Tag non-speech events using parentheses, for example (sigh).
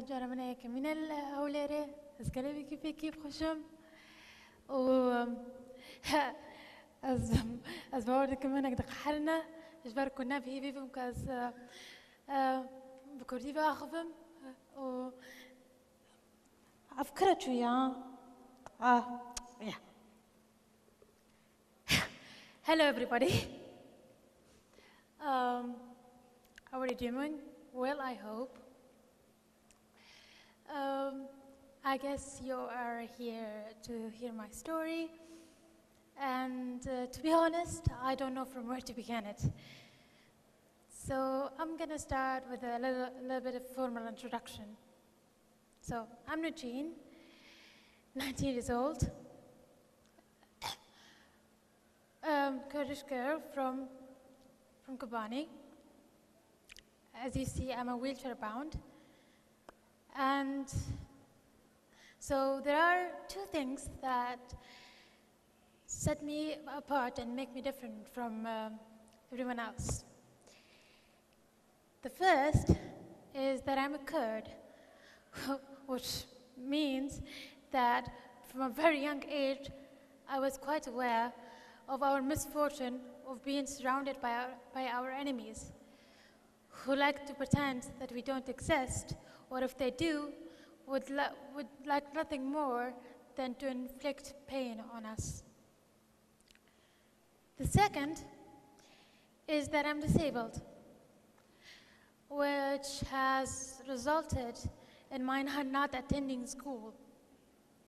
جانا من هيك من الأوليرة اسكالي كيف كيف خشم و (laughs) از از باور كمان هكذا قحرنا جبر كنا به بيفم كاز بكردي باخفم و أفكرت شوية آه yeah. Hello everybody. Um, how are you doing? Well, I hope. I guess you are here to hear my story. And uh, to be honest, I don't know from where to begin it. So I'm going to start with a little, little bit of formal introduction. So I'm Nujeen, 19 years old, (coughs) um, Kurdish girl from, from Kobani. As you see, I'm a wheelchair bound. And so there are two things that set me apart and make me different from um everyone else. The first is that I'm a Kurd, (laughs) which means that from a very young age, I was quite aware of our misfortune of being surrounded by our, by our enemies, who like to pretend that we don't exist, or if they do, would, li- would like nothing more than to inflict pain on us. The second is that I'm disabled, which has resulted in my not (laughs) not attending school.